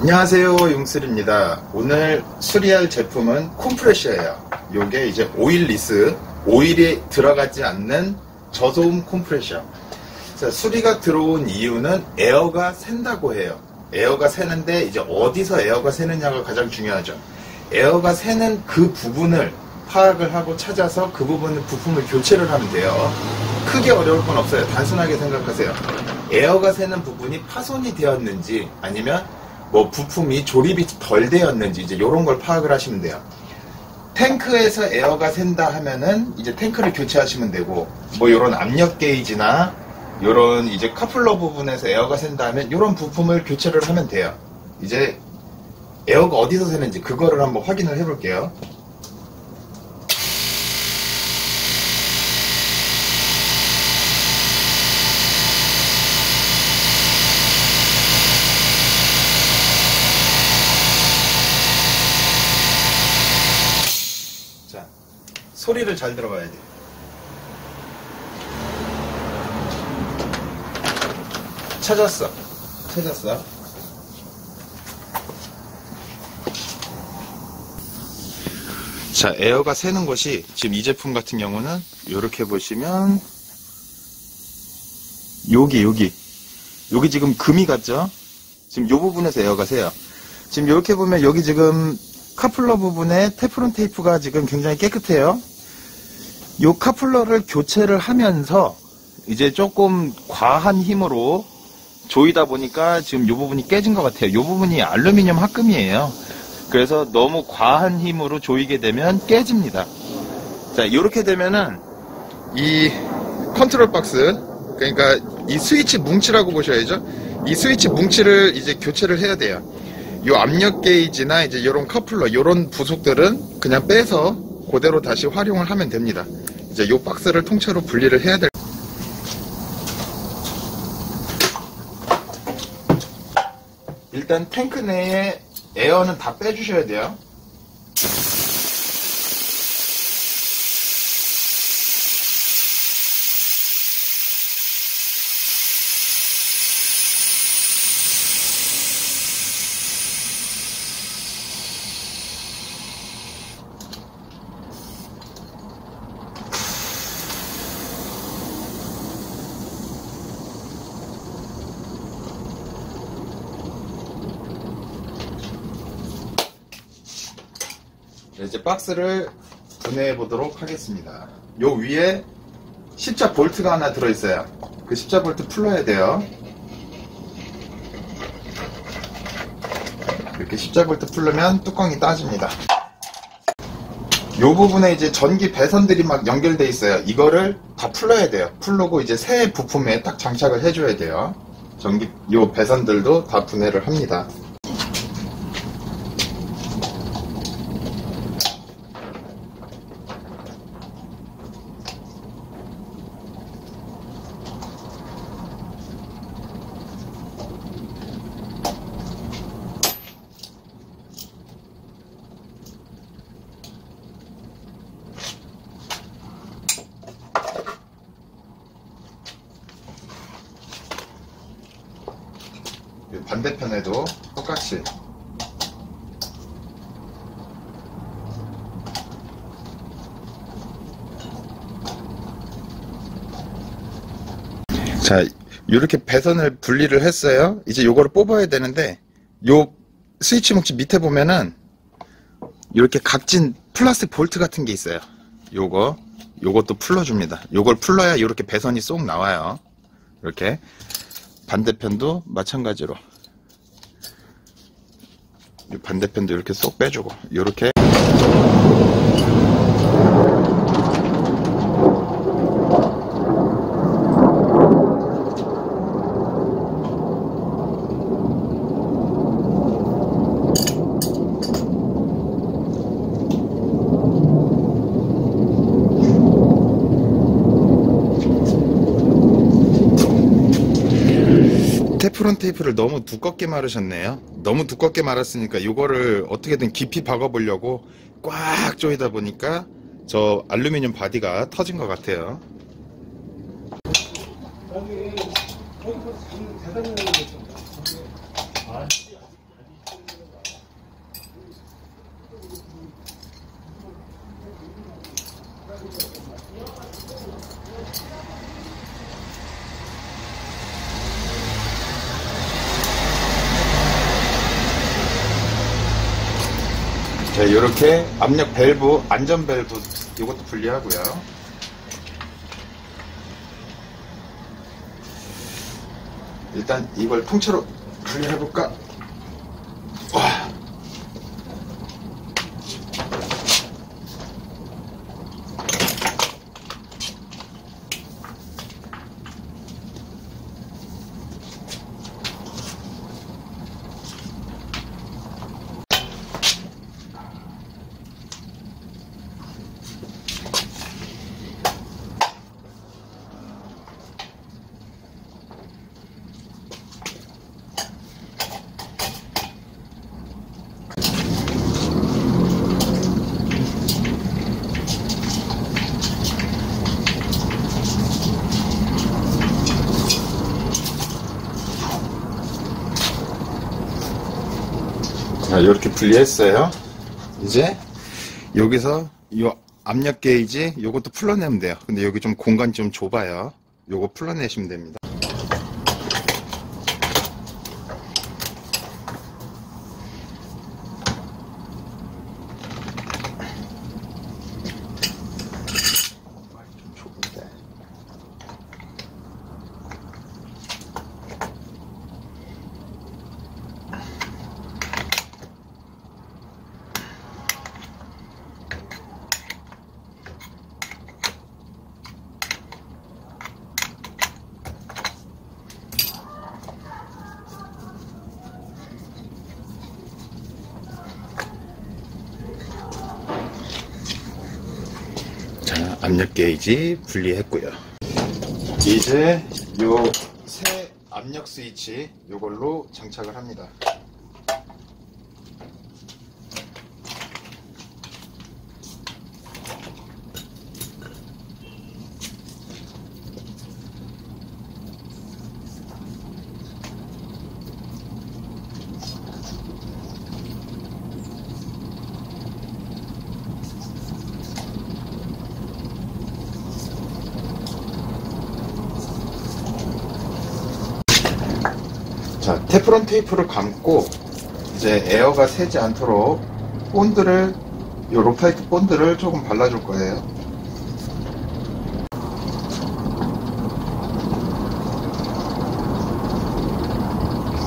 안녕하세요 용슬입니다. 오늘 수리할 제품은 콤프레셔예요. 요게 이제 oilless 오일이 들어가지 않는 저소음 콤프레셔. 자, 수리가 들어온 이유는 에어가 샌다고 해요. 에어가 새는데 이제 어디서 에어가 새느냐가 가장 중요하죠. 에어가 새는 그 부분을 파악을 하고 찾아서 그 부분을 부품을 교체를 하면 돼요. 크게 어려울 건 없어요. 단순하게 생각하세요. 에어가 새는 부분이 파손이 되었는지 아니면 뭐 부품이 조립이 덜 되었는지 이제 이런 걸 파악을 하시면 돼요. 탱크에서 에어가 샌다 하면은 이제 탱크를 교체하시면 되고 뭐 이런 압력 게이지나 이런 이제 카플러 부분에서 에어가 샌다 하면 이런 부품을 교체를 하면 돼요. 이제 에어가 어디서 새는지 그거를 한번 확인을 해볼게요. 자, 소리를 잘 들어봐야 돼. 찾았어. 찾았어. 자, 에어가 새는 곳이 지금 이 제품 같은 경우는 이렇게 보시면 여기 여기 여기 지금 금이 같죠? 지금 이 부분에서 에어가 새요. 지금 이렇게 보면 여기 지금 카플러 부분에 테프론 테이프가 지금 굉장히 깨끗해요. 이 카플러를 교체를 하면서 이제 조금 과한 힘으로 조이다 보니까 지금 이 부분이 깨진 것 같아요. 이 부분이 알루미늄 합금이에요. 그래서 너무 과한 힘으로 조이게 되면 깨집니다. 자, 이렇게 되면은 이 control box, 그러니까 이 스위치 뭉치라고 보셔야죠. 이 스위치 뭉치를 이제 교체를 해야 돼요. 요 압력 게이지나 이제 요런 커플러 요런 부속들은 그냥 빼서 그대로 다시 활용을 하면 됩니다. 이제 요 박스를 통째로 분리를 해야 될 일단 탱크 내에 에어는 다 빼주셔야 돼요. 이제 박스를 분해해 보도록 하겠습니다. 요 위에 십자 볼트가 하나 들어있어요. 그 십자 볼트 풀러야 돼요. 이렇게 십자 볼트 풀르면 뚜껑이 따집니다. 요 부분에 이제 전기 배선들이 막 연결돼 있어요. 이거를 다 풀러야 돼요. 풀르고 이제 새 부품에 딱 장착을 해줘야 돼요. 전기 요 배선들도 다 분해를 합니다. 이 반대편에도 똑같이. 자 이렇게 배선을 분리를 했어요. 이제 요거를 뽑아야 되는데 요 스위치 뭉치 밑에 보면은 이렇게 각진 플라스틱 볼트 같은 게 있어요. 요거 요것도 풀러줍니다. 요걸 풀러야 이렇게 배선이 쏙 나와요. 이렇게. 반대편도 마찬가지로. 이 반대편도 이렇게 쏙 빼주고 이렇게 테이프를 너무 두껍게 마르셨네요. 너무 두껍게 말았으니까 이거를 어떻게든 깊이 박아보려고 꽉 조이다 보니까 저 알루미늄 body가 터진 것 같아요. 여기 거기서 대단히 아, 자, 이렇게 압력 밸브, 안전 밸브 이것도 분리하고요. 일단 이걸 통째로 분리해볼까? 이렇게 분리했어요. 이제 여기서 이 압력 게이지 요것도 풀러내면 돼요. 근데 여기 좀 공간이 좀 좁아요. 요거 풀러내시면 됩니다. 좀 좁은데. 자, 압력 게이지 분리했고요. 이제 요 새 압력 스위치 요걸로 장착을 합니다. 자, 테프론 테이프를 감고 이제 에어가 새지 않도록 본드를 요 록타이트 본드를 조금 발라줄 거예요.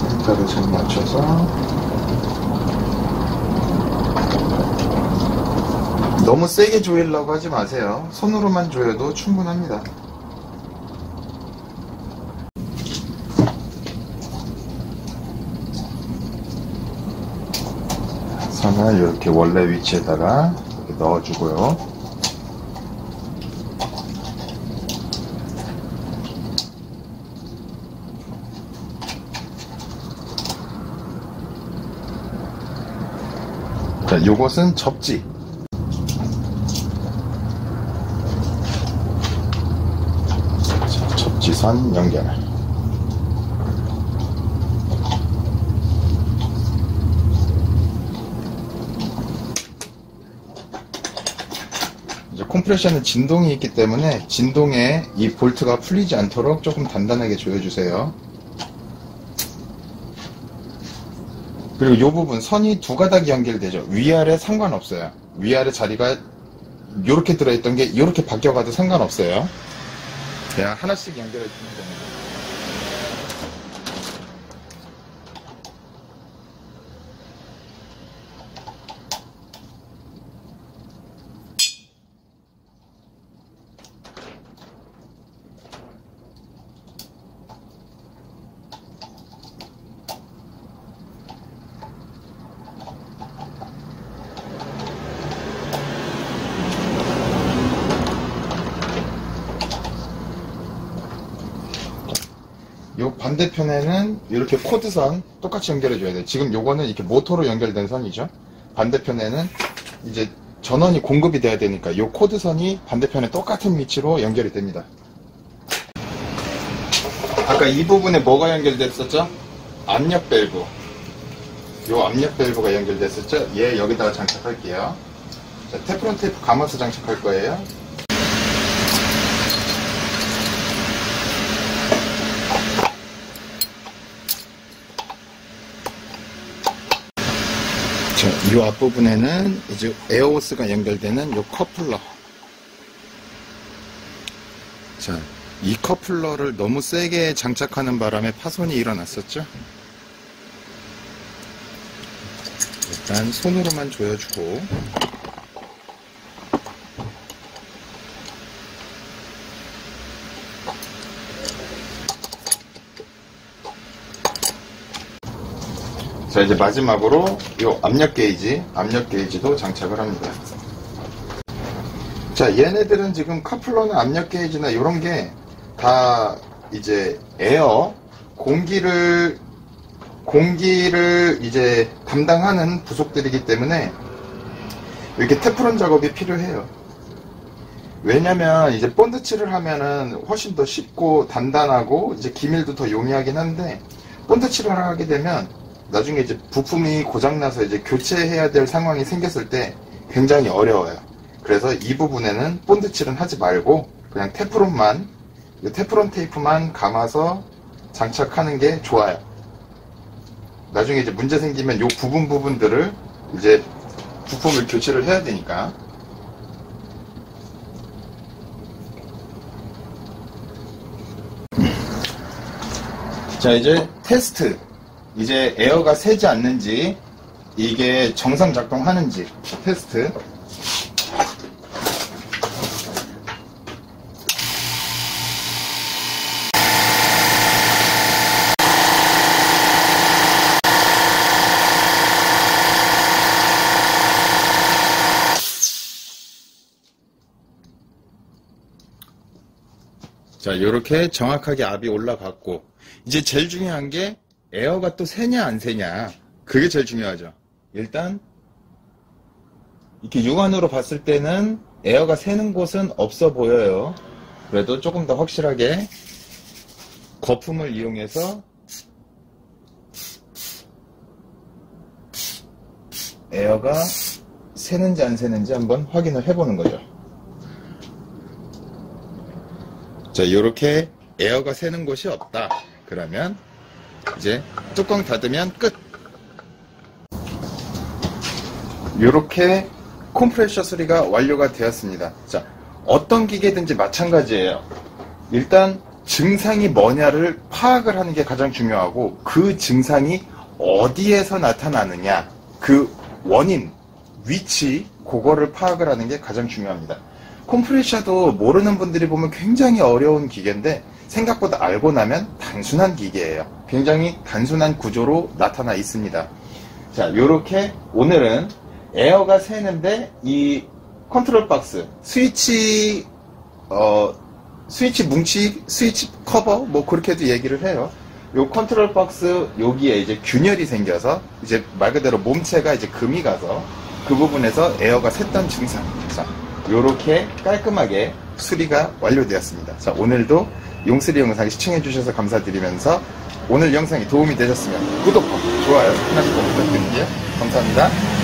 센터를 잘 맞춰서 너무 세게 조이려고 하지 마세요. 손으로만 조여도 충분합니다. 선을 이렇게 원래 위치에다가 이렇게 넣어주고요. 자, 요것은 접지. 자, 접지선 연결. 컴프레셔는 진동이 있기 때문에 진동에 이 볼트가 풀리지 않도록 조금 단단하게 조여주세요. 그리고 이 부분 선이 두 가닥이 연결되죠. 위아래 상관없어요. 위아래 자리가 이렇게 들어있던 게 이렇게 바뀌어가도 상관없어요. 그냥 하나씩 연결해 주면 됩니다. 요 반대편에는 이렇게 코드선 똑같이 연결해줘야 돼요. 지금 요거는 이렇게 모터로 연결된 선이죠. 반대편에는 이제 전원이 공급이 돼야 되니까 요 코드선이 반대편에 똑같은 위치로 연결이 됩니다. 아까 이 부분에 뭐가 연결됐었죠? 압력 밸브. 요 압력 밸브가 연결됐었죠? 얘 여기다가 장착할게요. 자, 테프론 테이프 감아서 장착할 거예요. 자, 이 앞부분에는 이제 에어호스가 연결되는 이 커플러. 자, 이 커플러를 너무 세게 장착하는 바람에 파손이 일어났었죠. 일단 손으로만 조여주고 자 이제 마지막으로 이 압력 게이지 압력 게이지도 장착을 합니다. 자 얘네들은 지금 커플러나 압력 게이지나 이런 게 다 이제 에어 공기를 공기를 이제 담당하는 부속들이기 때문에 이렇게 테프론 작업이 필요해요. 왜냐면 이제 본드 칠을 하면은 훨씬 더 쉽고 단단하고 이제 기밀도 더 용이하긴 한데 본드 칠을 하게 되면 나중에 이제 부품이 고장나서 이제 교체해야 될 상황이 생겼을 때 굉장히 어려워요. 그래서 이 부분에는 본드 칠은 하지 말고 그냥 테프론만 테프론 테이프만 감아서 장착하는 게 좋아요. 나중에 이제 문제 생기면 요 부분 부분들을 이제 부품을 교체를 해야 되니까 자 이제 테스트 이제 에어가 새지 않는지 이게 정상 작동하는지 테스트. 자, 이렇게 정확하게 압이 올라갔고, 이제 제일 중요한 게 에어가 또 새냐 안 새냐. 그게 제일 중요하죠. 일단, 이렇게 육안으로 봤을 때는 에어가 새는 곳은 없어 보여요. 그래도 조금 더 확실하게 거품을 이용해서 에어가 새는지 안 새는지 한번 확인을 해보는 거죠. 자, 이렇게 에어가 새는 곳이 없다. 그러면 이제 뚜껑 닫으면 끝. 이렇게 컴프레셔 수리가 완료가 되었습니다. 자, 어떤 기계든지 마찬가지예요. 일단 증상이 뭐냐를 파악을 하는 게 가장 중요하고 그 증상이 어디에서 나타나느냐, 그 원인, 위치, 그거를 파악을 하는 게 가장 중요합니다. 콤프레셔도 모르는 분들이 보면 굉장히 어려운 기계인데 생각보다 알고 나면 단순한 기계예요. 굉장히 단순한 구조로 나타나 있습니다. 자, 이렇게 오늘은 에어가 새는데 이 컨트롤 박스 스위치 어 스위치 뭉치 스위치 커버 뭐 그렇게도 얘기를 해요. 요 컨트롤 박스 여기에 이제 균열이 생겨서 이제 말 그대로 몸체가 이제 금이 가서 그 부분에서 에어가 샜던 증상. 자, 요렇게 깔끔하게 수리가 완료되었습니다. 자, 오늘도 용수리 영상 시청해주셔서 감사드리면서 오늘 영상이 도움이 되셨으면 구독과 좋아요 하나씩 부탁드릴게요. 감사합니다.